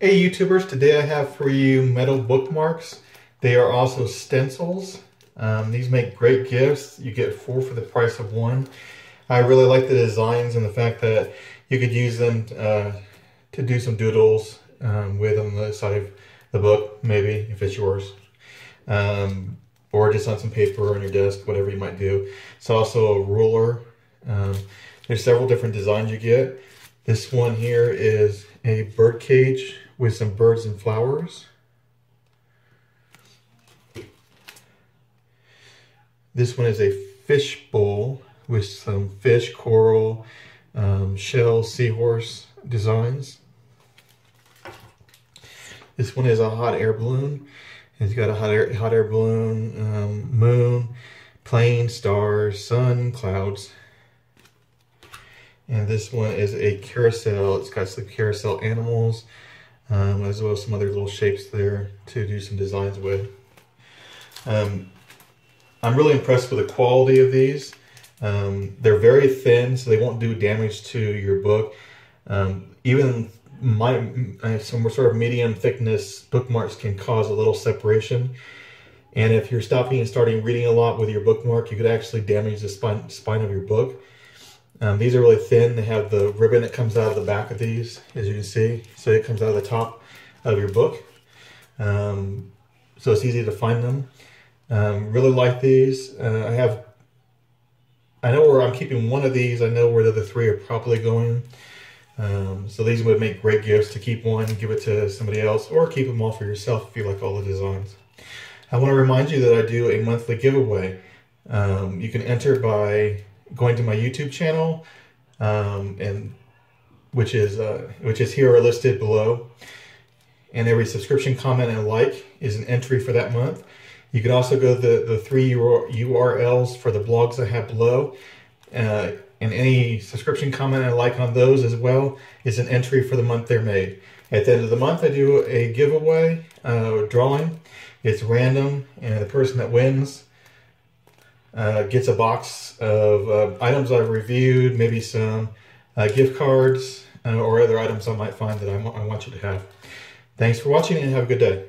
Hey YouTubers, today I have for you metal bookmarks. They are also stencils. Um, these make great gifts. You get four for the price of one. I really like the designs and the fact that you could use them uh, to do some doodles um, with on the side of the book, maybe, if it's yours. Um, or just on some paper on your desk, whatever you might do. It's also a ruler. Um, there's several different designs you get. This one here is a bird cage with some birds and flowers. This one is a fish bowl with some fish, coral, um, shell, seahorse designs. This one is a hot air balloon. It's got a hot air, hot air balloon, um, moon, plane, stars, sun, clouds. And this one is a carousel. It's got some carousel animals, um, as well as some other little shapes there to do some designs with. Um, I'm really impressed with the quality of these. Um, they're very thin, so they won't do damage to your book. Um, even my uh, some sort of medium thickness bookmarks can cause a little separation. And if you're stopping and starting reading a lot with your bookmark, you could actually damage the spine, spine of your book. Um, these are really thin. They have the ribbon that comes out of the back of these, as you can see. So it comes out of the top of your book. Um, so it's easy to find them. Um, really like these. Uh, I have, I know where I'm keeping one of these. I know where the other three are probably going. Um, so these would make great gifts to keep one, give it to somebody else, or keep them all for yourself if you like all the designs. I want to remind you that I do a monthly giveaway. Um, you can enter by going to my YouTube channel, um, and which is uh, which is here or listed below. And every subscription, comment, and like is an entry for that month. You can also go the, the three URLs for the blogs I have below. Uh, and any subscription, comment, and like on those as well is an entry for the month they're made. At the end of the month, I do a giveaway uh, drawing. It's random, and the person that wins uh, gets a box of uh, items I've reviewed, maybe some uh, gift cards uh, or other items I might find that I, I want you to have. Thanks for watching and have a good day.